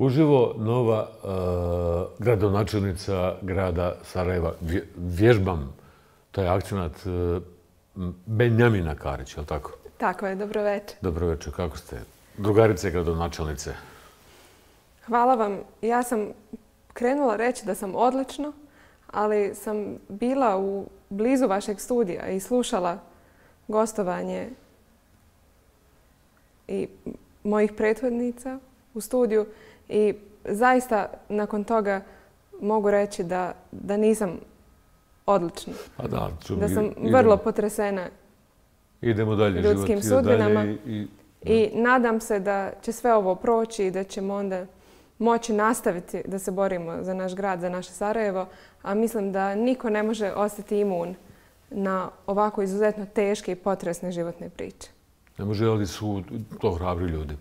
Uživo nova uh, gradonačelnica grada Sarajeva. Vježbam taj akcionat uh, Benjamina Karić, je li tako? Tako je, dobro večer. Dobro večer, kako ste? Drugarice gradonačelnice. Hvala vam. Ja sam krenula reći da sam odlično, ali sam bila u blizu vašeg studija i slušala gostovanje i mojih prethodnica u studiju i zaista nakon toga mogu reći da, da nisam odlična. Pa da, da sam vrlo potresena idemo dalje, ljudskim sudbinama. I, I nadam se da će sve ovo proći i da ćemo onda moći nastaviti da se borimo za naš grad, za naše Sarajevo, a mislim da niko ne može ostati imun na ovako izuzetno teške i potresne životne priče. Ne može, ali su to hrabri ljudi.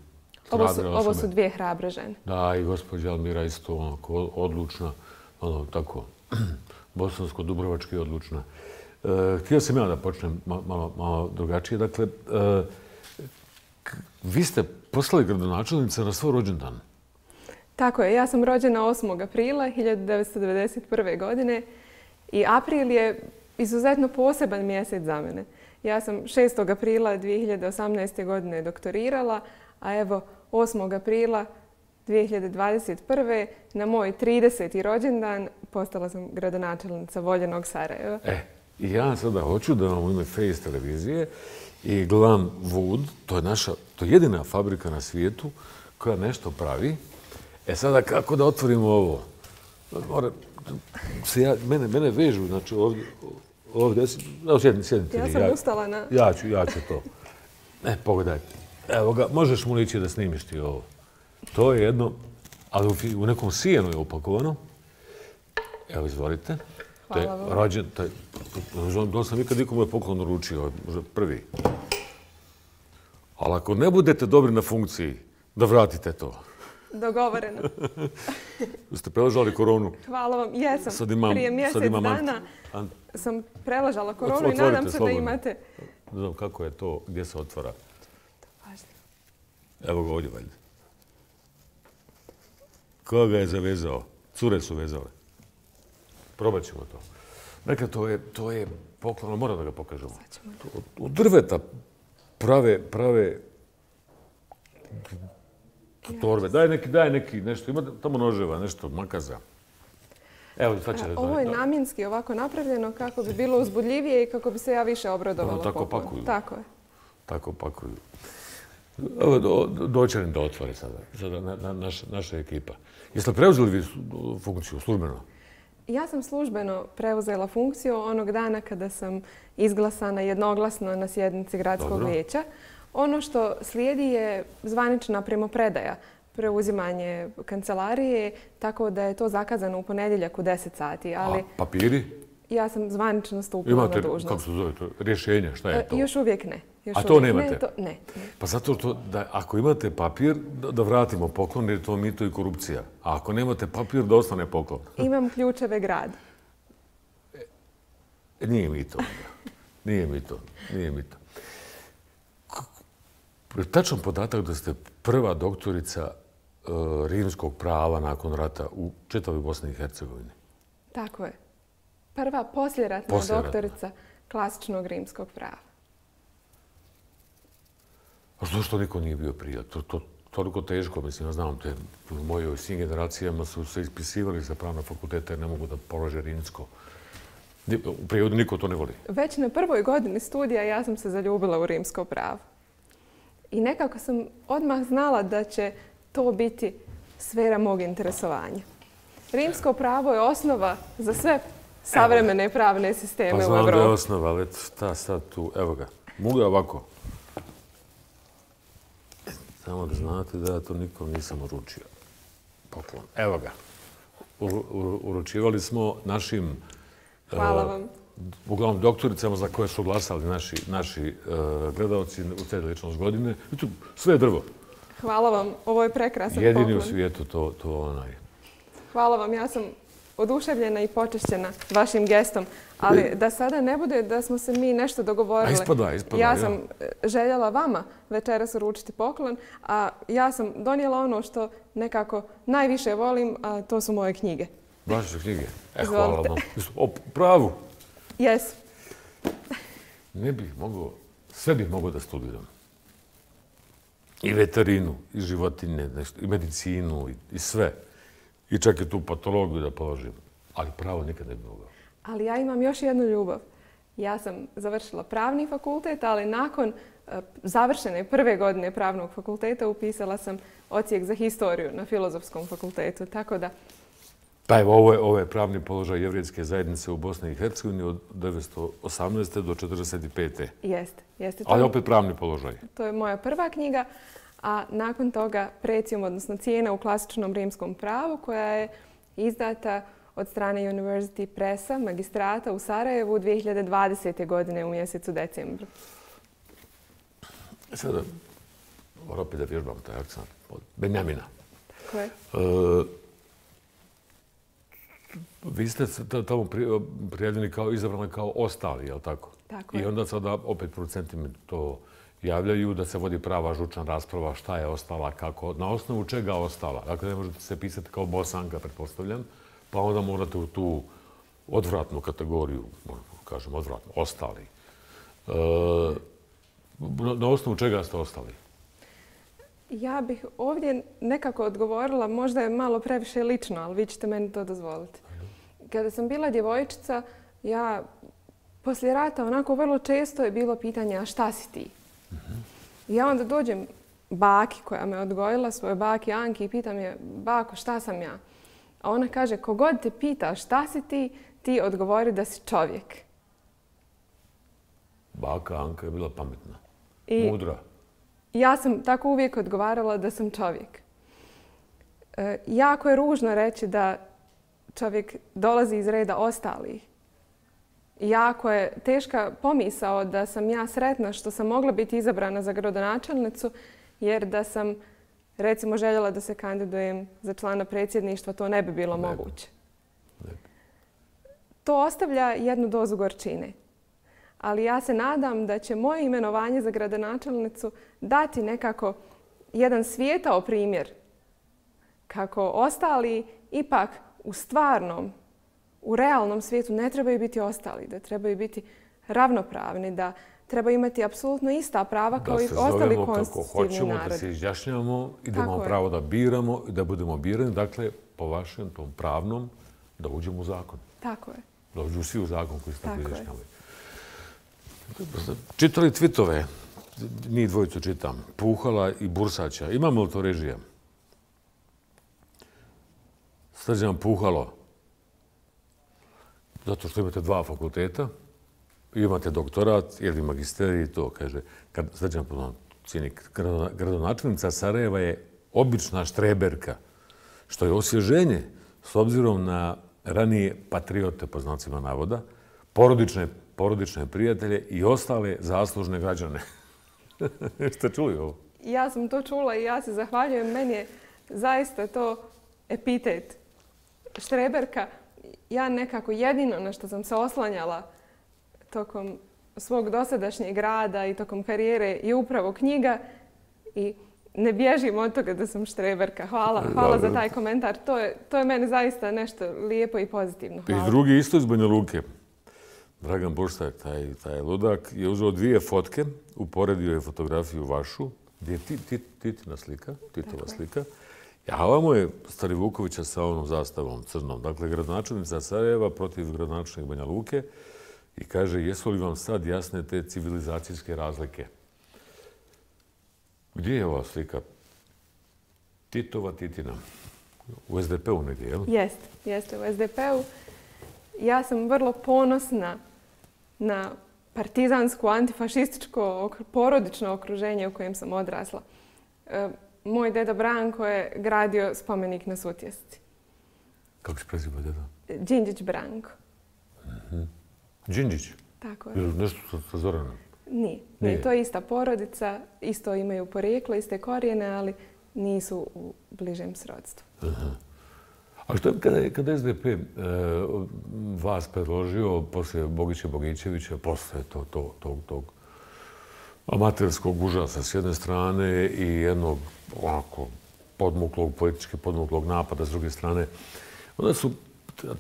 Ovo su, ovo su dvije hrabre žene. Da, i gospođa Almira isto onako odlučna, ono, tako, bosansko-dubrovački odlučna. E, htio sam ja da počnem malo, malo drugačije. Dakle, e, vi ste poslali gradonačelnice na svoj rođendan. Tako je. Ja sam rođena 8. aprila 1991. godine i april je izuzetno poseban mjesec za mene. Ja sam 6. aprila 2018. godine doktorirala, a evo 8. aprila 2021. na moj 30. rođendan postala sam gradonačelnica Voljenog Sarajeva. E, i ja sada hoću da vam u ime Face televizije i gledam Wood, to je naša, to je jedina fabrika na svijetu koja nešto pravi. E sada kako da otvorimo ovo? Mora, se ja, mene, mene vežu, znači ovdje, ovdje, evo sjedni, sjednite. Ja sam ustala na... Ja ću, ja ću to. E, pogledaj. Evo ga, možeš mu lići da snimiš ti ovo. To je jedno, ali u nekom sijenu je upakovano. Evo, izvolite. Hvala vam. Rođen, taj, to sam nikad nikomu je poklon uručio, možda prvi. Ali ako ne budete dobri na funkciji, da vratite to. Dogovoreno. Ste preležali koronu? Hvala vam. Jesam. Sad imam, Prije mjesec sad imam dana sam preležala koronu i nadam se da imate... Ne znam kako je to, gdje se otvara. Evo ga ovdje, valjda. Ko ga je zavezao? Cure su vezale. Probat ćemo to. Neka, to je, to je poklon, mora da ga pokažemo. Od drveta prave, prave torbe. Daj neki, daj neki, nešto. Ima tamo noževa, nešto, makaza. Evo, sad će Ovo je namjenski ovako napravljeno kako bi bilo uzbudljivije i kako bi se ja više obradovala. tako pakuju. Tako je. Tako pakuju. Evo, do, doćerim da otvore sada, sada na, na, naš, naša ekipa. Jeste preuzeli vi funkciju službeno? Ja sam službeno preuzela funkciju onog dana kada sam izglasana jednoglasno na sjednici gradskog vijeća. Ono što slijedi je zvanična primopredaja, preuzimanje kancelarije, tako da je to zakazano u ponedjeljak u 10 sati. Ali... A papiri? Ja sam zvanično stupila Imate, na dužnost. Imate, kako se zove to, rješenje, šta je e, to? Još uvijek ne. Još A to nemate? Ne, to, ne. Pa zato to, da ako imate papir, da, da vratimo poklon, jer to mito i korupcija. A ako nemate papir, da ostane poklon. Imam ključeve grad. E, nije mi to. Nije mi to. Nije mi to. Tačan podatak da ste prva doktorica uh, rimskog prava nakon rata u četavoj Bosni i Hercegovini. Tako je. Prva posljeratna, doktorica klasičnog rimskog prava. A što niko nije bio prije? To, to, toliko teško, mislim, ja znam, te u mojoj svim generacijama su se ispisivali za pravna fakulteta jer ne mogu da polože rimsko. U prijevodu niko to ne voli. Već na prvoj godini studija ja sam se zaljubila u rimsko pravo. I nekako sam odmah znala da će to biti sfera mog interesovanja. Rimsko pravo je osnova za sve savremene pravne sisteme u Evropi. Pa znam da je osnova, ali ta sad tu, evo ga. Mogu je ovako. Samo da znate da ja to nikom nisam uručio. Poklon. Evo ga. Uručivali smo našim... Hvala vam. Uglavnom doktoricama za koje su glasali naši, naši uh, gledalci u te ličnost godine. Sve je drvo. Hvala vam. Ovo je prekrasan Jedini poklon. Jedini u svijetu to, to onaj. Hvala vam. Ja sam oduševljena i počešćena vašim gestom, ali da sada ne bude da smo se mi nešto dogovorili. A ispada, ispada. Ja sam e, željela vama večeras uručiti poklon, a ja sam donijela ono što nekako najviše volim, a to su moje knjige. Vaše knjige? E, hvala vam. O pravu. Jes. Ne bih mogao, sve bih mogao da studiram. I veterinu, i životinje, nešto, i medicinu, i, i sve. I čak i tu patologiju da položim. Ali pravo nikad ne bi mogao. Ali ja imam još jednu ljubav. Ja sam završila pravni fakultet, ali nakon e, završene prve godine pravnog fakulteta upisala sam ocijek za historiju na filozofskom fakultetu. Tako da... Pa evo, ovo je, ovo je pravni položaj jevrijske zajednice u Bosni i Hercegovini od 1918. do 1945. Jeste, jeste. Ali opet pravni položaj. To je moja prva knjiga, a nakon toga precijom, odnosno cijena u klasičnom rimskom pravu, koja je izdata od strane University Pressa, magistrata u Sarajevu 2020. godine u mjesecu decembru. Sada, moram opet da vježbam taj akcent od Benjamina. Tako je. E, vi ste tamo prijavljeni kao izabrani kao ostali, je li tako? Tako je. I onda sada opet producenti mi to javljaju da se vodi prava žučna rasprava šta je ostala, kako, na osnovu čega ostala. Dakle, ne možete se pisati kao bosanka, pretpostavljam pa onda morate u tu odvratnu kategoriju, kažem odvratnu, ostali. E, na osnovu čega ste ostali? Ja bih ovdje nekako odgovorila, možda je malo previše lično, ali vi ćete meni to dozvoliti. Kada sam bila djevojčica, ja poslije rata onako vrlo često je bilo pitanje a šta si ti? Ja onda dođem baki koja me odgojila, svoje baki Anki i pitam je, bako šta sam ja? A ona kaže, kogod te pita šta si ti, ti odgovori da si čovjek. Baka Anka je bila pametna, I mudra. Ja sam tako uvijek odgovarala da sam čovjek. E, jako je ružno reći da čovjek dolazi iz reda ostalih. Jako je teška pomisao da sam ja sretna što sam mogla biti izabrana za gradonačelnicu, jer da sam recimo željela da se kandidujem za člana predsjedništva, to ne bi bilo ne. moguće. Ne. To ostavlja jednu dozu gorčine. Ali ja se nadam da će moje imenovanje za gradonačelnicu dati nekako jedan svijetao primjer kako ostali ipak u stvarnom, u realnom svijetu ne trebaju biti ostali, da trebaju biti ravnopravni, da treba imati apsolutno ista prava kao i ostali konstitutivni narodi. Da se zovemo kako hoćemo, da se izjašnjamo i da imamo pravo da biramo i da budemo birani. Dakle, po vašem tom pravnom, da uđemo u zakon. Tako je. Da uđu svi u zakon koji ste tako izjašnjali. Čitali tvitove, mi dvojicu čitam, Puhala i Bursaća. Imamo li to režija? Srđan Puhalo, zato što imate dva fakulteta, imate doktorat ili magisterij, to kaže, kad sređam puno cinik, gradonačelnica Sarajeva je obična štreberka, što je osježenje s obzirom na ranije patriote, po znacima navoda, porodične, porodične prijatelje i ostale zaslužne građane. Jeste čuli ovo? Ja sam to čula i ja se zahvaljujem. Meni je zaista to epitet štreberka. Ja nekako jedino na što sam se oslanjala tokom svog dosadašnjeg rada i tokom karijere je upravo knjiga i ne bježim od toga da sam štreberka. Hvala, hvala za taj komentar. To je, to je meni zaista nešto lijepo i pozitivno. Hvala. I drugi isto iz Banja Luke. Dragan Boštak, taj, taj ludak, je uzeo dvije fotke, uporedio je fotografiju vašu, gdje je tit, tit, titina slika, titova Tako slika. E, a ovamo je Stari Vukovića sa onom zastavom crnom. Dakle, gradonačelnica Sarajeva protiv gradonačelnika Banja Luke i kaže jesu li vam sad jasne te civilizacijske razlike? Gdje je ova slika? Titova Titina. U SDP-u negdje, jel? Jeste, jeste u SDP-u. Ja sam vrlo ponosna na partizansko, antifašističko, porodično okruženje u kojem sam odrasla. E, Moj deda Branko je gradio spomenik na Sutjesci. Kako se preziva deda? Đinđić Branko. Mhm. Đinđić? Tako je. Nešto sa, sa Zoranom? Nije. Nije. To je ista porodica, isto imaju porijeklo, iste korijene, ali nisu u bližem srodstvu. Aha. A što je kada je, kada SDP e, vas predložio posle Bogića Bogićevića, posle to, to, tog, tog amaterskog užasa s jedne strane i jednog onako podmuklog, politički podmuklog napada s druge strane, onda su,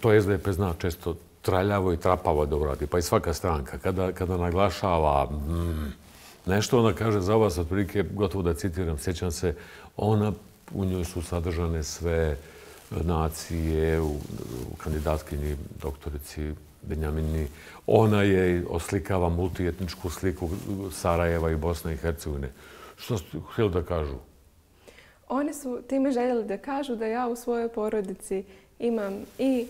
to SDP zna često traljavo i trapavo da uradi, pa i svaka stranka, kada, kada naglašava mm, nešto, ona kaže za vas, otprilike, gotovo da citiram, sjećam se, ona, u njoj su sadržane sve nacije u, u kandidatkinji doktorici Benjamini. Ona je oslikava multietničku sliku Sarajeva i Bosne i Hercegovine. Što ste htjeli da kažu? Oni su time željeli da kažu da ja u svojoj porodici imam i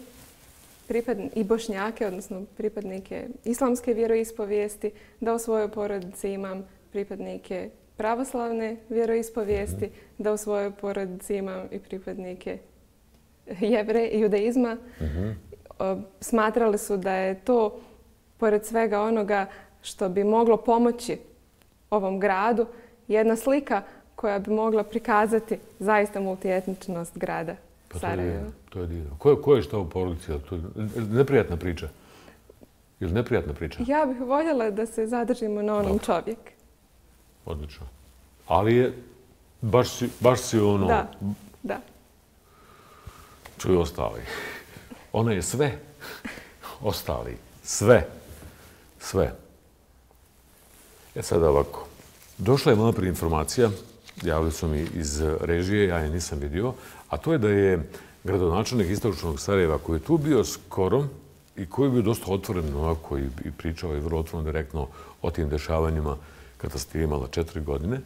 pripadn i bošnjake, odnosno pripadnike islamske vjeroispovijesti, da u svojoj porodici imam pripadnike pravoslavne vjeroispovijesti, mm -hmm. da u svojoj porodici imam i pripadnike jevre i judaizma. Mm -hmm. Smatrali su da je to, pored svega onoga što bi moglo pomoći ovom gradu, jedna slika koja bi mogla prikazati zaista multietničnost grada pa Sarajeva. To je divno. Ko, ko je što u porodici? To je neprijatna priča. Ili neprijatna priča? Ja bih voljela da se zadržimo na onom čovjek. Odlično. Ali je, baš si, baš si ono... Da, da. Čuj ostali. Ona je sve. Ostali. Sve. Sve. E sad ovako. Došla je malo prije informacija, javili su mi iz režije, ja je nisam vidio, a to je da je gradonačelnik istočnog Sarajeva koji je tu bio skoro i koji je bio dosta otvoren onako i pričao i vrlo otvoreno direktno o tim dešavanjima kada ste imala četiri godine,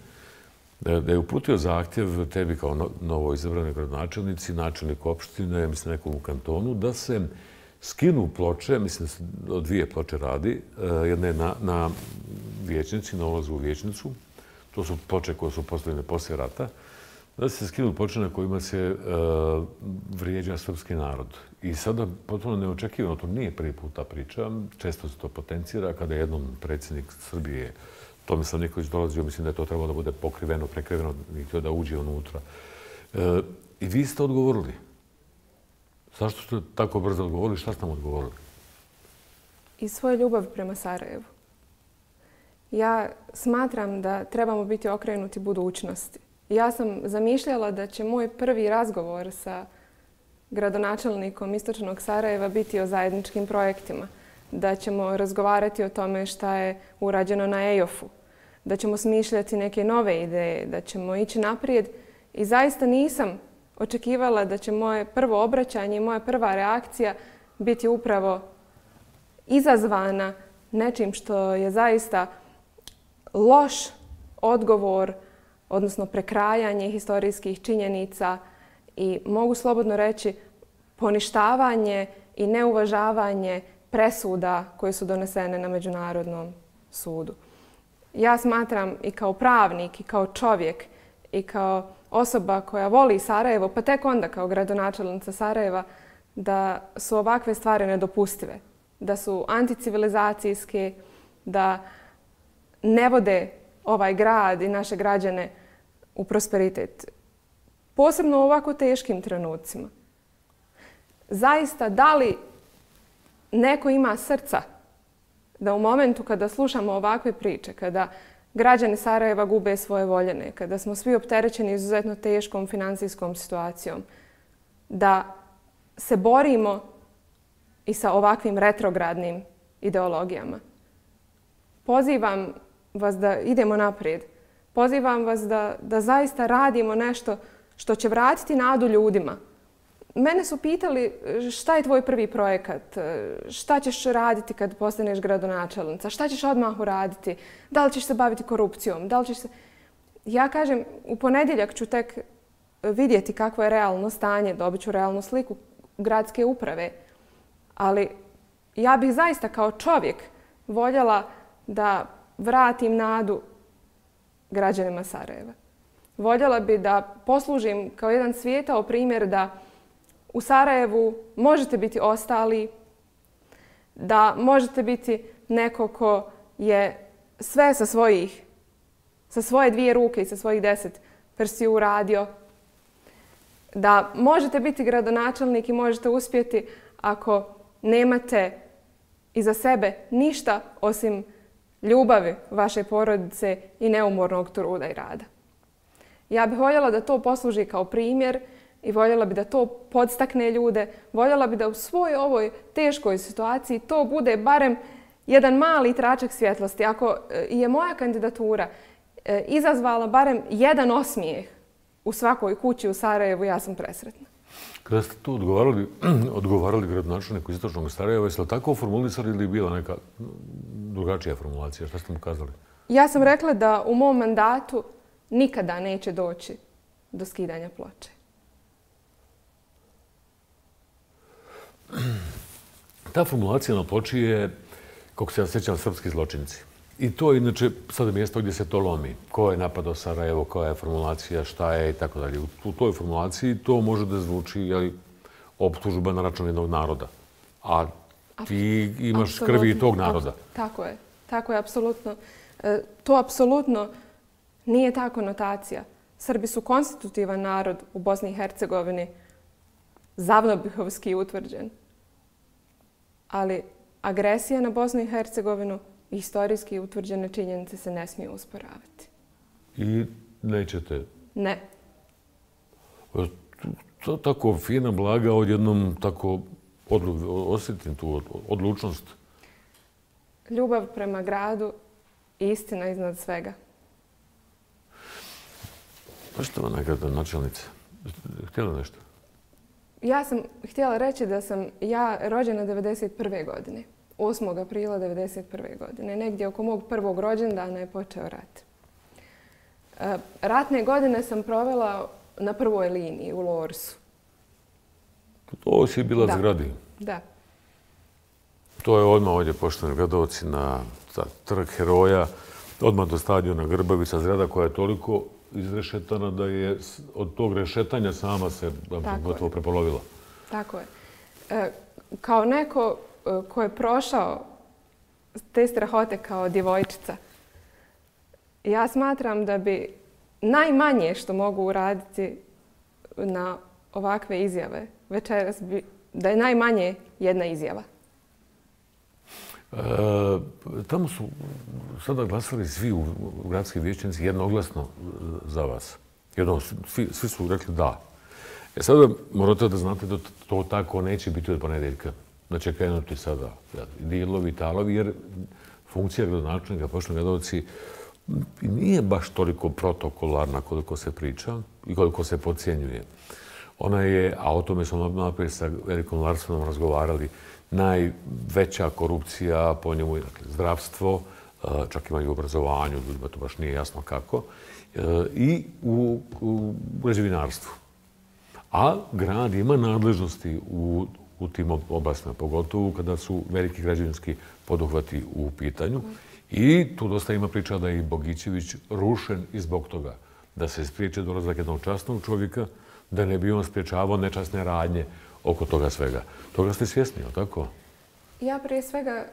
da je uputio zahtjev tebi kao novo izabrane gradonačelnici, načelnik opštine, mislim nekom u kantonu, da se skinu ploče, mislim da se o dvije ploče radi, e, jedna je na, na vječnici, na ulazu u vječnicu, to su ploče koje su postavljene poslije rata, da se skinu ploče na kojima se uh, vrijeđa srpski narod. I sada potpuno neočekivano, to nije prvi put ta priča, često se to potencira kada jednom predsjednik Srbije uh, Tomislav Nikolić dolazio, mislim da je to trebalo da bude pokriveno, prekriveno, i htio da uđe unutra. E, I vi ste odgovorili. Zašto ste tako brzo odgovorili? Šta ste nam odgovorili? I svoje ljubav prema Sarajevu. Ja smatram da trebamo biti okrenuti budućnosti. Ja sam zamišljala da će moj prvi razgovor sa gradonačelnikom Istočnog Sarajeva biti o zajedničkim projektima. Da ćemo razgovarati o tome šta je urađeno na EJOF-u da ćemo smišljati neke nove ideje, da ćemo ići naprijed. I zaista nisam očekivala da će moje prvo obraćanje i moja prva reakcija biti upravo izazvana nečim što je zaista loš odgovor, odnosno prekrajanje historijskih činjenica i mogu slobodno reći poništavanje i neuvažavanje presuda koje su donesene na Međunarodnom sudu ja smatram i kao pravnik i kao čovjek i kao osoba koja voli Sarajevo, pa tek onda kao gradonačelnica Sarajeva, da su ovakve stvari nedopustive, da su anticivilizacijske, da ne vode ovaj grad i naše građane u prosperitet. Posebno u ovako teškim trenucima. Zaista, da li neko ima srca da u momentu kada slušamo ovakve priče, kada građani Sarajeva gube svoje voljene, kada smo svi opterećeni izuzetno teškom finansijskom situacijom, da se borimo i sa ovakvim retrogradnim ideologijama. Pozivam vas da idemo naprijed. Pozivam vas da, da zaista radimo nešto što će vratiti nadu ljudima, Mene su pitali e, šta je tvoj prvi projekat, e, šta ćeš raditi kad postaneš gradonačelnica, šta ćeš odmah uraditi, da li ćeš se baviti korupcijom, da li ćeš se... Ja kažem, u ponedjeljak ću tek vidjeti kakvo je realno stanje, dobit ću realnu sliku gradske uprave, ali ja bih zaista kao čovjek voljela da vratim nadu građanima Sarajeva. Voljela bi da poslužim kao jedan svijetao primjer da u Sarajevu možete biti ostali, da možete biti neko ko je sve sa svojih, sa svoje dvije ruke i sa svojih deset prstiju uradio. Da možete biti gradonačelnik i možete uspjeti ako nemate iza sebe ništa osim ljubavi vaše porodice i neumornog truda i rada. Ja bih voljela da to posluži kao primjer i voljela bi da to podstakne ljude. Voljela bi da u svoj ovoj teškoj situaciji to bude barem jedan mali tračak svjetlosti. Ako e, je moja kandidatura e, izazvala barem jedan osmijeh u svakoj kući u Sarajevu, ja sam presretna. Kada ste to odgovarali, odgovarali gradonačelniku iz Istočnog Sarajeva, jeste li tako formulisali ili bila neka drugačija formulacija? Šta ste mu kazali? Ja sam rekla da u mom mandatu nikada neće doći do skidanja ploče. Ta formulacija na ploči je, kako se ja sjećam, srpski zločinci. I to je inače sada mjesto gdje se to lomi. Ko je napadao Sarajevo, koja je formulacija, šta je i tako dalje. U toj formulaciji to može da zvuči jeli, optužba na račun jednog naroda. A ti imaš krvi i tog naroda. Tako je. Tako je, apsolutno. E, to apsolutno nije ta konotacija. Srbi su konstitutivan narod u Bosni i Hercegovini, zavnobihovski utvrđen. Ali agresija na Bosnu i Hercegovinu historijski utvrđene činjenice se ne smije usporavati. I nećete? Ne. To tako fina blaga odjednom tako osjetim tu odlučnost. Ljubav prema gradu i istina iznad svega. Poštovana nekada načelnica, htjela nešto? Ja sam htjela reći da sam ja rođena 1991. godine. 8. aprila 1991. godine. Negdje oko mog prvog rođendana je počeo rat. E, ratne godine sam provela na prvoj liniji u Lorsu. To si bila da. zgradi? Da. To je odmah ovdje pošteni gradovci na trg heroja, odmah do stadiona Grbavica, zgrada koja je toliko izrešetana da je od tog rešetanja sama se gotovo prepolovila. Tako je. E, kao neko e, ko je prošao te strahote kao djevojčica, ja smatram da bi najmanje što mogu uraditi na ovakve izjave večeras bi, da je najmanje jedna izjava. E, tamo su sada glasali svi u, u gradskoj vijećnici jednoglasno za vas. Jedno, svi, svi su rekli da. E sada morate da znate da to tako neće biti od ponedeljka. Da će krenuti sada dilovi, talovi, jer funkcija gradonačnika, pošto gledalci, nije baš toliko protokolarna koliko se priča i koliko se pocijenjuje. Ona je, a o tome smo naprijed sa Erikom Larsonom razgovarali, najveća korupcija po njemu je dakle, zdravstvo, čak ima i u obrazovanju, ljudima to baš nije jasno kako, e, i u, u građevinarstvu. A grad ima nadležnosti u, u tim oblastima, pogotovo kada su veliki građevinski poduhvati u pitanju. I tu dosta ima priča da je i Bogićević rušen i zbog toga da se spriječe dolazak jednog častnog čovjeka, da ne bi on spriječavao nečasne radnje oko toga svega. Toga ste svjesni, ili tako? Ja prije svega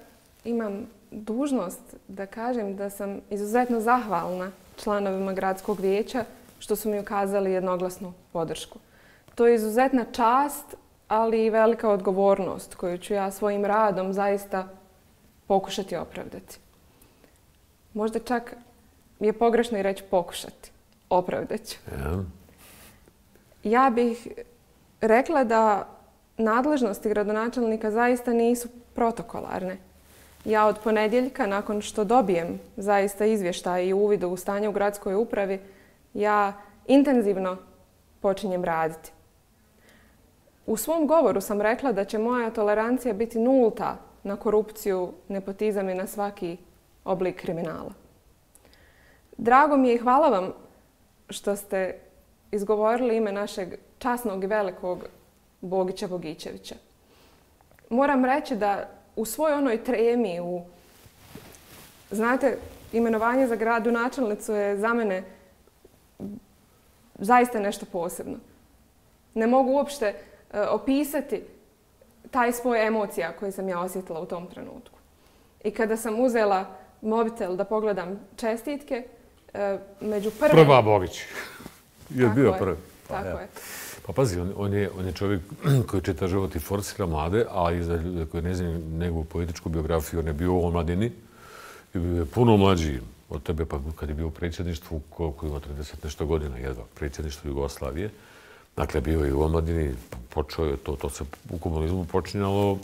imam dužnost da kažem da sam izuzetno zahvalna članovima gradskog vijeća što su mi ukazali jednoglasnu podršku. To je izuzetna čast, ali i velika odgovornost koju ću ja svojim radom zaista pokušati opravdati. Možda čak je pogrešno i reći pokušati. Opravdati. Ja. ja bih rekla da nadležnosti gradonačelnika zaista nisu protokolarne. Ja od ponedjeljka, nakon što dobijem zaista izvještaj i uvid u stanje u gradskoj upravi, ja intenzivno počinjem raditi. U svom govoru sam rekla da će moja tolerancija biti nulta na korupciju, nepotizam i na svaki oblik kriminala. Drago mi je i hvala vam što ste izgovorili ime našeg časnog i velikog Bogića Bogićevića. Moram reći da u svoj onoj tremi, u, znate, imenovanje za gradu načelnicu je za mene zaista nešto posebno. Ne mogu uopšte uh, opisati taj spoj emocija koje sam ja osjetila u tom trenutku. I kada sam uzela mobitel da pogledam čestitke, uh, među prve... Prva Bogić. Je bio prvi. Tako pa, je. Pa pazi, on, on, je, on je čovjek koji čita život i forsira mlade, a i za ljude koji ne znaju njegovu političku biografiju, on je bio u omladini i bio je puno mlađi od tebe, pa kad je bio u predsjedništvu, koliko ima 30 nešto godina, jedva, predsjedništvu Jugoslavije. Dakle, bio je u omladini, počeo je to, to se u komunizmu počinjalo,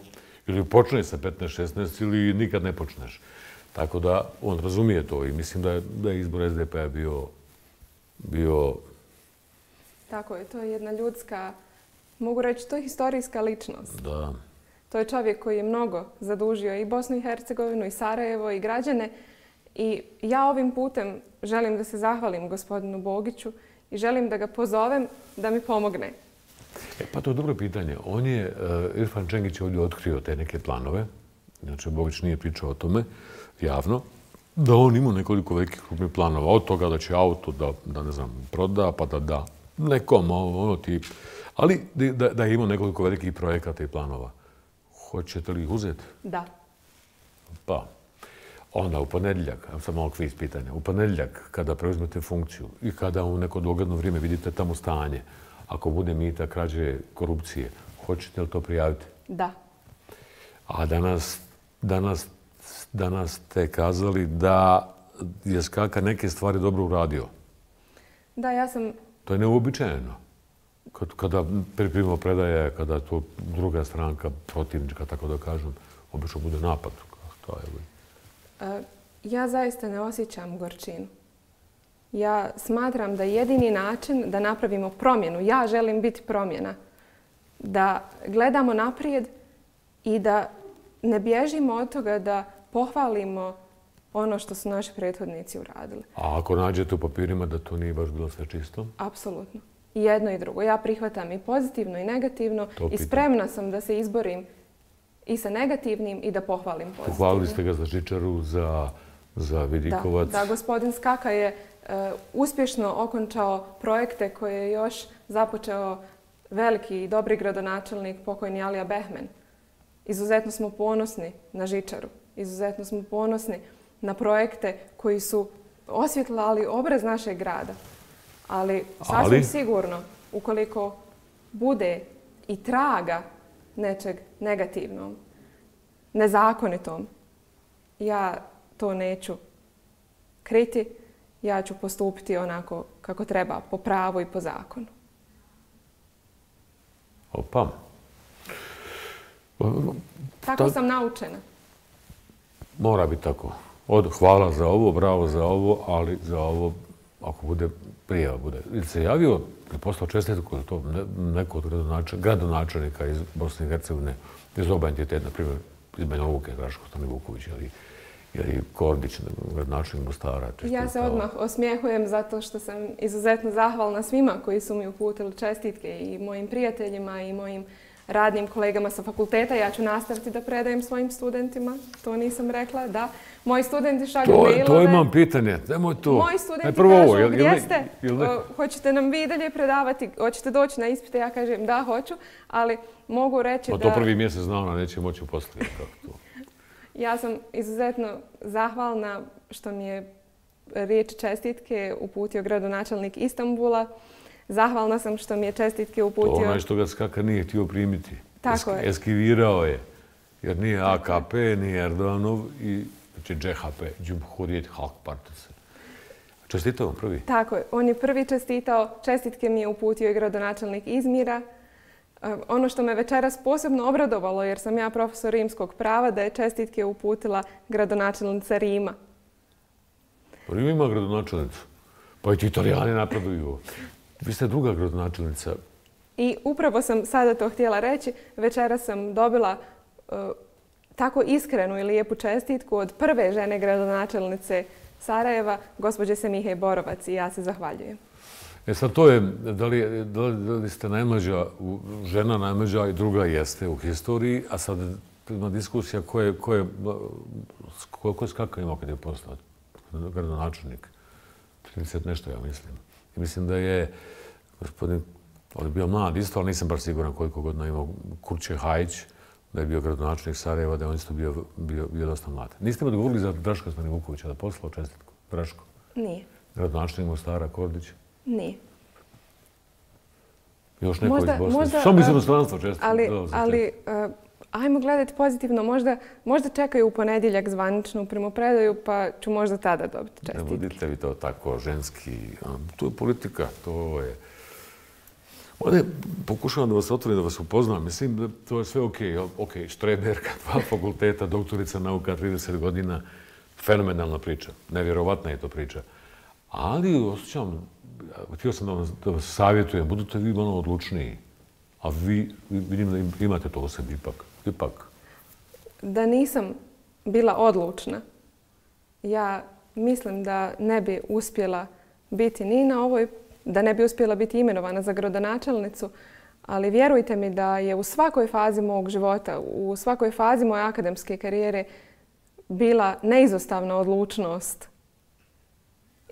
ili počne sa 15-16 ili nikad ne počneš. Tako da on razumije to i mislim da je, da je izbor SDP-a bio, bio... Tako je, to je jedna ljudska, mogu reći, to je historijska ličnost. Da. To je čovjek koji je mnogo zadužio i Bosnu i Hercegovinu i Sarajevo i građane. I ja ovim putem želim da se zahvalim gospodinu Bogiću i želim da ga pozovem da mi pomogne. E, pa to je dobro pitanje. On je, uh, Irfan Čengić je ovdje otkrio te neke planove, znači Bogić nije pričao o tome javno, da on ima nekoliko velikih krupnih planova. Od toga da će auto da, da ne znam, proda, pa da da nekom, ono tip. Ali da, da je imao nekoliko velikih projekata i planova. Hoćete li ih uzeti? Da. Pa, onda u ponedljak, sam malo kviz pitanja, u ponedljak kada preuzmete funkciju i kada u neko dogledno vrijeme vidite tamo stanje, ako bude mita, krađe, korupcije, hoćete li to prijaviti? Da. A danas, danas, danas ste kazali da je Skaka neke stvari dobro uradio. Da, ja sam... To je neuobičajeno. Kad, kada priprimo predaje, kada to druga stranka, protivnička, tako da kažem, obično bude napad. To je, A, ja zaista ne osjećam gorčinu. Ja smatram da jedini način da napravimo promjenu, ja želim biti promjena, da gledamo naprijed i da ne bježimo od toga da pohvalimo ono što su naši prethodnici uradili. A ako nađete u papirima da to nije baš bilo sve čisto? Apsolutno. I jedno i drugo. Ja prihvatam i pozitivno i negativno i spremna sam da se izborim i sa negativnim i da pohvalim pozitivno. Pohvalili ste ga za Žičaru, za, za Vidikovac. Da, da, gospodin Skaka je E, uspješno okončao projekte koje je još započeo veliki i dobri gradonačelnik pokojni Alija Behmen. Izuzetno smo ponosni na Žičaru. Izuzetno smo ponosni na projekte koji su osvjetlali obraz našeg grada. Ali sasvim sigurno, ukoliko bude i traga nečeg negativnom, nezakonitom, ja to neću kriti ja ću postupiti onako kako treba, po pravu i po zakonu. Opa. Tako sam naučena. Mora biti tako. Od hvala za ovo, bravo za ovo, ali za ovo, ako bude prijava bude. Ili se javio, je poslao čestitku za to neko od gradonačelnika iz Bosne i Hercegovine, iz oba entiteta, na primjer, iz Banja Luke, Draško Stani Vuković, ali ili Kordić, gradonačelnik Mostara. Ja se odmah osmijehujem zato što sam izuzetno zahvalna svima koji su mi uputili čestitke i mojim prijateljima i mojim radnim kolegama sa fakulteta. Ja ću nastaviti da predajem svojim studentima. To nisam rekla, da. Moji studenti šalju to, mailove. To imam pitanje. Nemoj to. Moji studenti e, prvo kažu, gdje ste? Hoćete nam vi dalje predavati? Hoćete doći na ispite? Ja kažem, da, hoću. Ali mogu reći da... Pa to prvi mjesec znao, neće moći poslije. Kako to? Ja sam izuzetno zahvalna što mi je riječ čestitke uputio gradonačelnik Istambula. Zahvalna sam što mi je čestitke uputio... To onaj što ga skaka nije htio primiti. Tako je. Eskivirao je. Jer nije AKP, nije Erdoganov i znači DžHP, Džumhurijet Halk Partise. Čestitao prvi? Tako je. On je prvi čestitao. Čestitke mi je uputio i gradonačelnik Izmira. Ono što me večeras posebno obradovalo, jer sam ja profesor rimskog prava, da je čestitke uputila gradonačelnica Rima. Pa Rim ima gradonačelnicu. Pa i ti italijani napreduju. Vi ste druga gradonačelnica. I upravo sam sada to htjela reći. Večera sam dobila uh, tako iskrenu i lijepu čestitku od prve žene gradonačelnice Sarajeva, gospođe Semihe Borovac i ja se zahvaljujem. E sad to je, da li, da li, da li ste najmlađa, žena najmlađa i druga jeste u historiji, a sad ima diskusija ko je, ko je, ko, skakav imao kad je postao gradonačelnik. 30 nešto, ja mislim. I mislim da je gospodin, on je bio mlad isto, ali nisam baš siguran koliko godina imao Kurče Hajić, da je bio gradonačelnik Sarajeva, da je on isto bio, bio, bio dosta mlad. Niste mi odgovorili za Draška Stani Vukovića da poslao čestitku? Draško? Nije. Gradonačelnik Mostara Kordić? Nije. Još neko Možda- iz Bosne. možda, Samo iz a, inostranstva često. Ali, ali e, ajmo gledati pozitivno. Možda, možda čekaju u ponedjeljak zvaničnu primopredaju, pa ću možda tada dobiti Ne čestitke. budite vi to tako ženski. To je politika, to je... Ovdje pokušavam da vas otvorim, da vas upoznam. Mislim da to je sve okej. jel? Okej, štreberka, dva fakulteta, doktorica nauka, 30 godina. Fenomenalna priča. Nevjerovatna je to priča. Ali osjećam, htio sam da vas, da vas savjetujem, budete vi malo odlučniji. A vi, vi- vidim da im- imate to u sebi ipak. Ipak. Da nisam bila odlučna, ja mislim da ne bi uspjela biti ni na ovoj, da ne bi uspjela biti imenovana za gradonačelnicu, ali vjerujte mi da je u svakoj fazi mog života, u svakoj fazi moje akademske karijere bila neizostavna odlučnost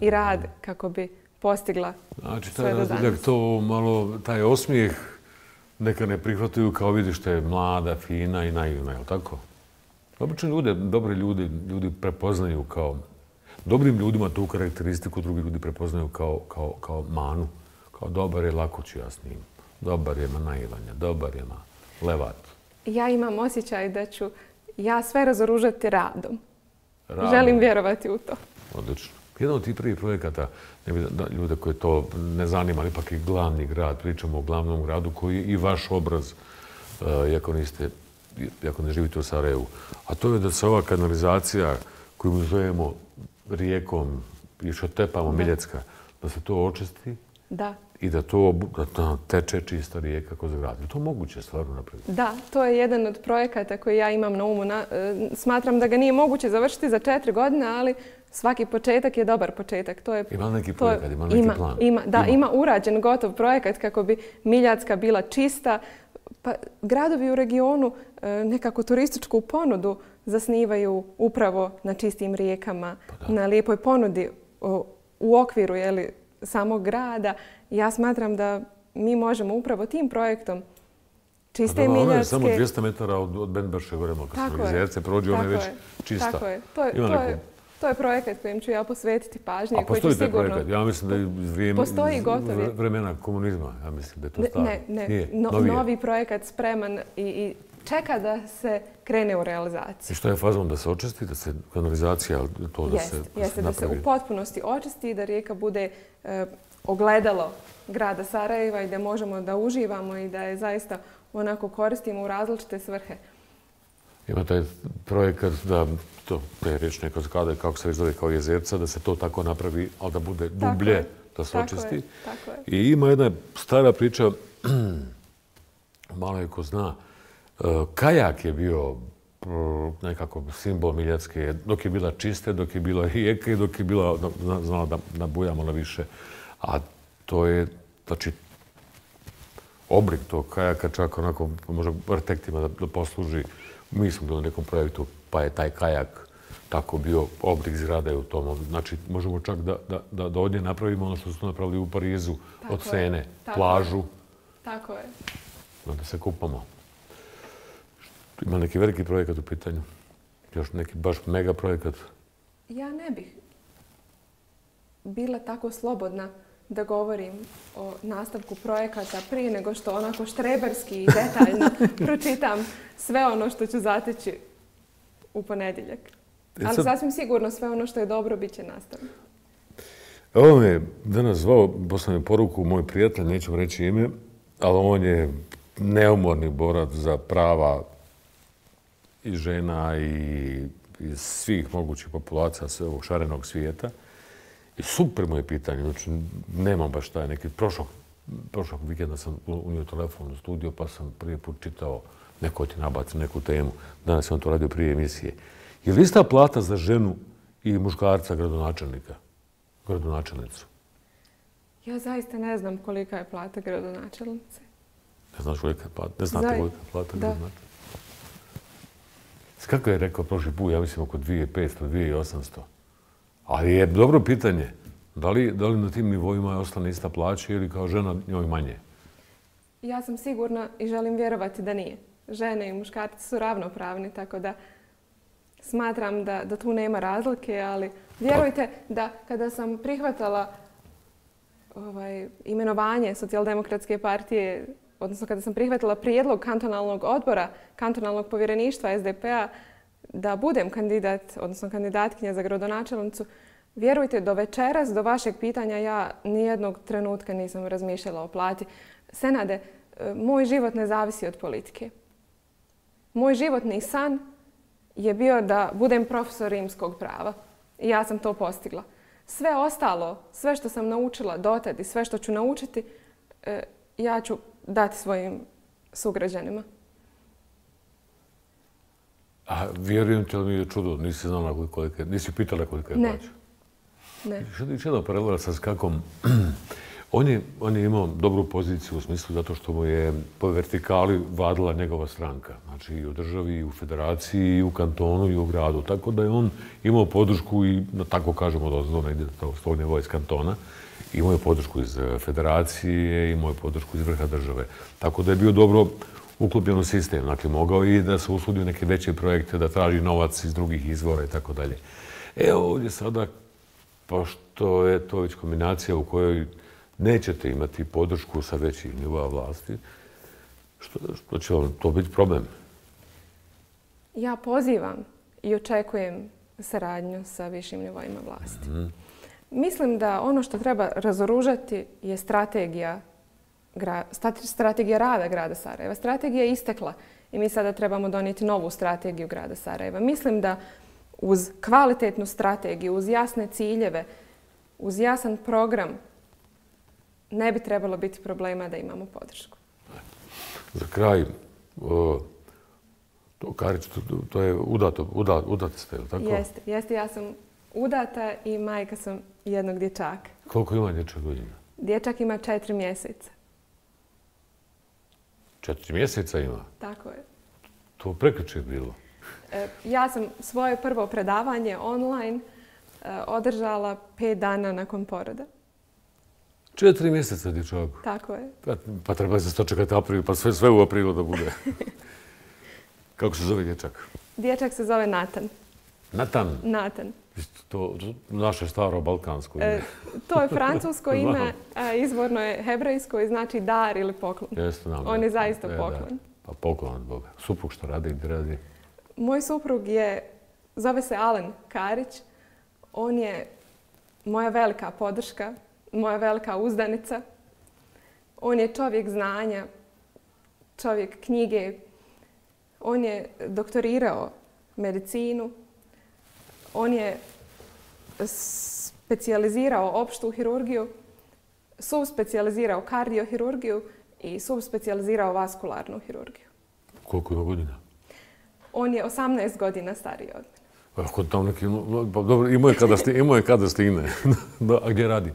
i rad kako bi postigla Znači, sve do danas. to malo, taj osmijeh neka ne prihvataju kao vidiš što je mlada, fina i naivna, je li tako? Obično ljude, dobre ljudi, ljudi prepoznaju kao, dobrim ljudima tu karakteristiku drugi ljudi prepoznaju kao, kao, kao manu, kao dobar je, lako ću ja s njim, dobar je, ma naivan je, dobar je, ma levat. Ja imam osjećaj da ću ja sve razoružati radom. Radom. Želim vjerovati u to. Odlično. Jedan od tih prvih projekata, ne bi da, ljude koje to ne zanima, ali ipak i glavni grad, pričamo o glavnom gradu koji je i vaš obraz, uh, iako, niste, iako ne živite u Sarajevu. A to je da se ova kanalizacija koju mi zovemo rijekom i što tepamo Miljecka, da se to očisti Da. i da to da, teče čista rijeka kroz grad. Je to moguće stvarno napraviti? Da, to je jedan od projekata koji ja imam na umu. Na, e, smatram da ga nije moguće završiti za četiri godine, ali svaki početak je dobar početak. To je, Ima neki to je- projekat, ima neki ima, plan? Ima, da, Ima. ima. urađen gotov projekat kako bi Miljacka bila čista. Pa gradovi u regionu e, nekako turističku ponudu zasnivaju upravo na čistim rijekama, Pa na lijepoj ponudi u okviru jeli, samog grada. Ja smatram da mi možemo upravo tim projektom čiste A dobro, ona je samo 200 metara od, od Benbaše gore, kad iz. Jerce prođe, ona je već čista. Tako je. To je, Ima to je, to je projekat kojem ću ja posvetiti pažnje. A postoji taj sigurno... projekat? Ja mislim da je iz vrijeme, Postoji vremena komunizma. Ja mislim da je to Ne, staro. ne, ne. Nije, No- novi projekat spreman i, i čeka da se krene u realizaciju. I što je fazom da se očisti, da se kanalizacija, to da Jeste, se, jeste da se napravi? u potpunosti očisti i da rijeka bude e, ogledalo grada Sarajeva i da možemo da uživamo i da je zaista onako koristimo u različite svrhe. Ima taj projekat da to, te riječne kaskade, kako se već zove, kao jezerca, da se to tako napravi, ali da bude dublje, je. da se Tako očisti. je, tako je. I ima jedna stara priča, malo je ko zna, e, kajak je bio e, nekako simbol Miljacke, dok je bila čiste, dok je bila rijeka i dok je bila, zna- znala da, da buja malo više. A to je, znači, oblik tog kajaka čak onako, možda arhitektima da, da posluži. Mi smo bili na nekom projektu, pa je taj kajak tako bio oblik zgrade u tom. Znači, možemo čak da, da, da, da od napravimo ono što su napravili u Parizu, Tako od je, Sene, tako plažu, Tako je. da se kupamo. Ima neki veliki projekat u pitanju. Još neki baš mega projekat. Ja ne bih bila tako slobodna da govorim o nastavku projekata prije nego što onako štreberski i detaljno pročitam sve ono što ću zateći u ponedjeljak. E Ali sad- sasvim sigurno sve ono što je dobro bit će nastavljeno. Ovo me je danas zvao, poslao mi poruku, moj prijatelj, neću reći ime, ali on je neumorni borac za prava i žena i iz svih mogućih populacija sve ovog šarenog svijeta. I super mu je pitanje, znači nemam baš taj neki, prošlog, prošlog vikenda sam unio telefon u studio pa sam prvi put čitao, neko ti nabaci neku temu, danas sam to radio prije emisije. Je li ista plata za ženu i muškarca gradonačelnika? gradonačelnicu. Ja zaista ne znam kolika je plata gradonačelnice. Ne znaš kolika je plata? Ne znate Zaj- kolika je plata gradonačelnice? Kako je rekao prošli put, ja mislim oko 2500, 2800. Ali je dobro pitanje. Da li, da li na tim nivoima ostane ista plaća ili kao žena njoj manje? Ja sam sigurna i želim vjerovati da nije. Žene i muškarci su ravnopravni, tako da smatram da, da tu nema razlike, ali vjerujte da kada sam prihvatala ovaj, imenovanje socijaldemokratske partije, odnosno kada sam prihvatila prijedlog kantonalnog odbora, kantonalnog povjereništva SDP-a, da budem kandidat, odnosno kandidatkinja za gradonačelnicu, vjerujte, do večeras, do vašeg pitanja, ja nijednog trenutka nisam razmišljala o plati. Senade, e, moj život ne zavisi od politike. Moj životni san je bio da budem profesor rimskog prava. I ja sam to postigla. Sve ostalo, sve što sam naučila dotad i sve što ću naučiti, e, ja ću dati svojim sugrađanima. A vjerujem ti da mi je čudo, nisi znala koliko je, nisi pitala koliko je ne. plaća? Ne. Što je paralel sa skakom? On je, on je imao dobru poziciju u smislu zato što mu je po vertikali vadila njegova stranka. Znači i u državi, i u federaciji, i u kantonu, i u gradu. Tako da je on imao podršku i, na tako kažemo, dozvo, negdje to svog nivoa iz kantona. Imao je podršku iz federacije, imao je podršku iz vrha države. Tako da je bio dobro uklopljen u sistem. Znači, mogao i da se usudi u neke veće projekte, da traži novac iz drugih izvora i tako dalje. Evo ovdje sada, pošto je to već kombinacija u kojoj nećete imati podršku sa većih nivoa vlasti, što, što će vam to biti problem? Ja pozivam i očekujem saradnju sa višim nivoima vlasti. Mm. Mislim da ono što treba razoružati je strategija, strategija rada grada Sarajeva. Strategija je istekla i mi sada trebamo donijeti novu strategiju grada Sarajeva. Mislim da uz kvalitetnu strategiju, uz jasne ciljeve, uz jasan program ne bi trebalo biti problema da imamo podršku. Za kraj, to, Karić, to, to je udato, udat, udat ste, ili tako? Jeste, jeste. Ja sam udata i majka sam jednog dječaka. Koliko ima dječak godina? Dječak ima četiri mjeseca. Četiri mjeseca ima? Tako je. To prekriče je bilo? E, ja sam svoje prvo predavanje online e, održala pet dana nakon poroda. Četiri mjeseca, dječaku. Tako je. Pa, pa treba se to čekati april, pa sve, sve u aprilu da bude. Kako se zove dječak? Dječak se zove Natan. Natan? Natan. To naše staro balkansko ime. E, to je francusko ime, a izvorno je hebrejsko i znači dar ili poklon. Jeste nam. On je zaista e, poklon. Da. Pa poklon od Boga. Suprug što radi, gdje radi? Moj suprug je, zove se Alen Karić. On je moja velika podrška moja velika uzdanica. On je čovjek znanja, čovjek knjige. On je doktorirao medicinu. On je specijalizirao opštu hirurgiju, subspecijalizirao kardiohirurgiju i subspecijalizirao vaskularnu hirurgiju. Koliko ima godina? On je 18 godina stariji od mene. Ako tam neki, pa dobro, imao je kada, sti, imao je kada stigne. a gdje radi?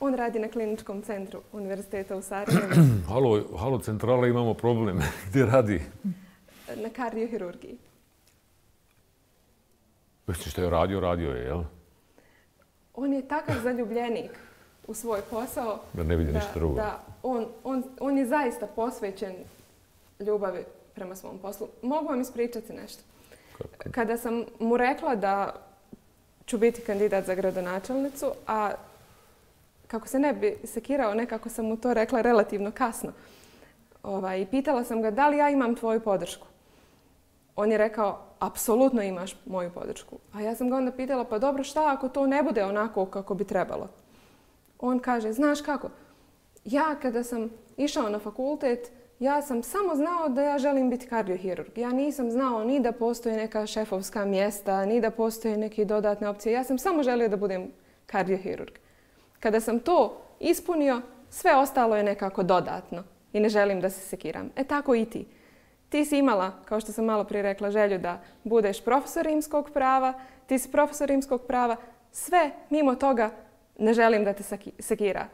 On radi na kliničkom centru Univerziteta u Sarajevo. halo, halo, centrala, imamo problem. Gdje radi? Na kardiohirurgiji. Već što je radio, radio je, jel? On je takav zaljubljenik u svoj posao. Da ne vidi ništa drugo. Da, on, on, on je zaista posvećen ljubavi prema svom poslu. Mogu vam ispričati nešto. Kako? Kada sam mu rekla da ću biti kandidat za gradonačelnicu, a kako se ne bi sekirao, nekako sam mu to rekla relativno kasno. Ovaj, pitala sam ga da li ja imam tvoju podršku. On je rekao, apsolutno imaš moju podršku. A ja sam ga onda pitala, pa dobro, šta ako to ne bude onako kako bi trebalo? On kaže, znaš kako, ja kada sam išao na fakultet, ja sam samo znao da ja želim biti kardiohirurg. Ja nisam znao ni da postoje neka šefovska mjesta, ni da postoje neke dodatne opcije. Ja sam samo želio da budem kardiohirurg. Kada sam to ispunio, sve ostalo je nekako dodatno i ne želim da se sekiram. E tako i ti. Ti si imala, kao što sam malo prije rekla, želju da budeš profesor rimskog prava, ti si profesor rimskog prava, sve mimo toga ne želim da te sekira.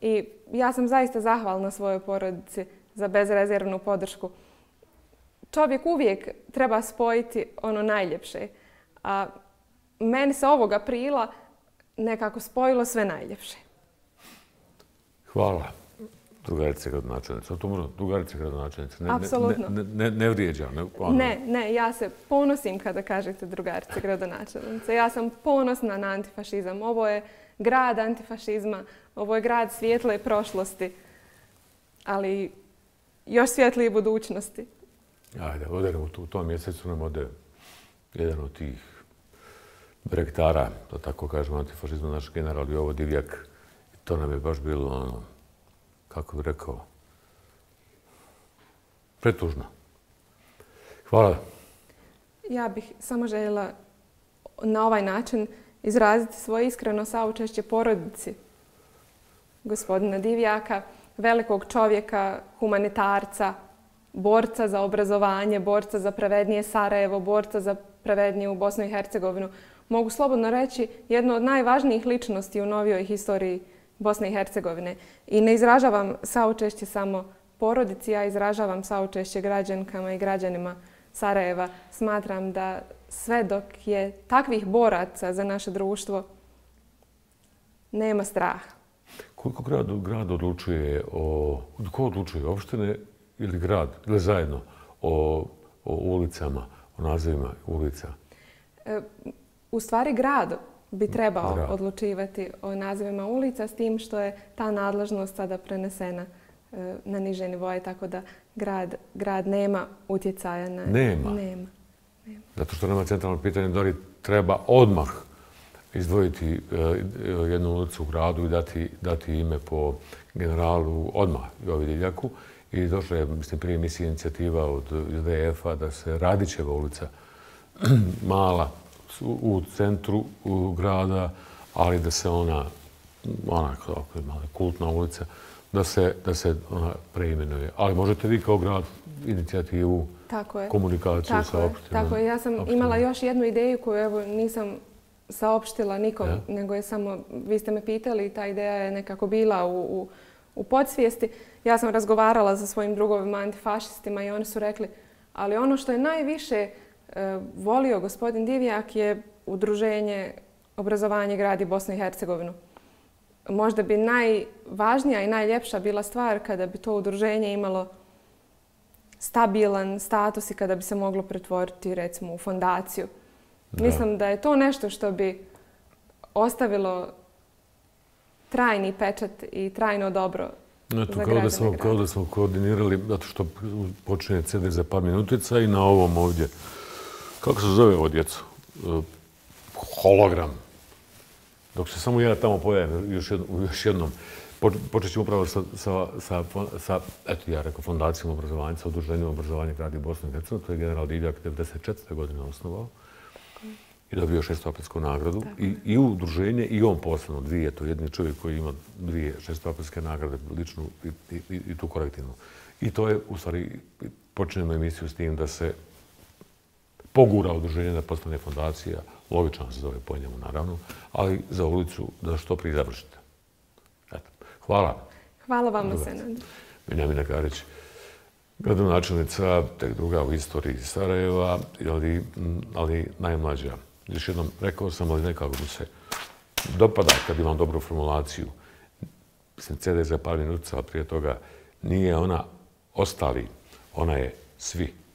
I ja sam zaista zahvalna svojoj porodici za bezrezervnu podršku. Čovjek uvijek treba spojiti ono najljepše. A meni se ovog aprila nekako spojilo sve najljepše. Hvala. Drugarice gradonačelnice. To mora drugarice gradonačelnice. Ne, Apsolutno. Ne, ne, ne vrijeđa. Ne, ono. ne, ne, ja se ponosim kada kažete drugarice gradonačelnice. Ja sam ponosna na antifašizam. Ovo je grad antifašizma. Ovo je grad svijetle prošlosti, ali još svjetlije budućnosti. Ajde, oderemo u tom mjesecu nam ode jedan od tih brektara, da tako kažemo, antifašizma, naš general Jovo Divjak. I to nam je baš bilo, ono, kako bih rekao, pretužno. Hvala. Ja bih samo željela na ovaj način izraziti svoje iskreno saučešće porodici gospodina Divjaka, velikog čovjeka, humanitarca, borca za obrazovanje, borca za pravednije Sarajevo, borca za pravednije u Bosnu i Hercegovinu. Mogu slobodno reći jedno od najvažnijih ličnosti u novijoj historiji Bosne i Hercegovine. I ne izražavam saučešće samo porodici, ja izražavam saučešće građankama i građanima Sarajeva. Smatram da sve dok je takvih boraca za naše društvo, nema straha. Koliko grad, grad odlučuje o... Ko odlučuje? Opštine ili grad? Ili zajedno? O, o ulicama, o nazivima ulica? E, u stvari grad bi trebao grad. odlučivati o nazivima ulica s tim što je ta nadležnost sada prenesena e, na niže nivoje, tako da grad, grad nema utjecaja na... Nema? Nema. Zato što nema centralno pitanje da li treba odmah izdvojiti e, jednu ulicu u gradu i dati, dati ime po generalu odmah Jovi Divljaku. I došla je, mislim, prije misije inicijativa od VF-a da se Radićeva ulica mala u centru u grada, ali da se ona, ona kultna ulica, da se, da se ona preimenuje. Ali možete vi kao grad inicijativu, tako je. komunikaciju tako sa opštinom. Tako je. Ja sam opštinom. imala još jednu ideju koju evo, nisam saopštila nikom, ja. nego je samo, vi ste me pitali, ta ideja je nekako bila u, u, u podsvijesti. Ja sam razgovarala sa svojim drugovima antifašistima i oni su rekli, ali ono što je najviše e, volio gospodin Divjak je udruženje obrazovanje gradi Bosnu i Hercegovinu. Možda bi najvažnija i najljepša bila stvar kada bi to udruženje imalo stabilan status i kada bi se moglo pretvoriti recimo u fondaciju. Da. Mislim da je to nešto što bi ostavilo trajni pečat i trajno dobro Eto, za kao da, smo, kao da smo koordinirali, zato što počinje CD za par minutica i na ovom ovdje. Kako se zove ovo djeco? E, hologram. Dok se samo ja tamo pojavim još, jednom, još jednom. Počet ćemo upravo sa, sa, sa, sa, eto ja rekao, fondacijom obrazovanja, sa udruženjem obrazovanja gradi Bosne i Hercegovine. To je general Divjak 1994. godine osnovao i dobio šestopetsku nagradu. I, I udruženje, i on posebno, dvije, to je jedni čovjek koji ima dvije šestopetske nagrade, ličnu i, i, i, i tu korektivnu. I to je, u stvari, počinjemo emisiju s tim da se pogura udruženje da postane fondacija, logično se zove po njemu, naravno, ali za ulicu da što prije završite. Eto. Hvala. Hvala vam, Senad. Benjamina Karić, gradonačelnica, tek druga u istoriji Sarajeva, ali, ali najmlađa. Još jednom, rekao sam, ali nekako mi se dopada kad imam dobru formulaciju. Mislim, CD za par minuta, ali prije toga nije ona ostali, ona je svi.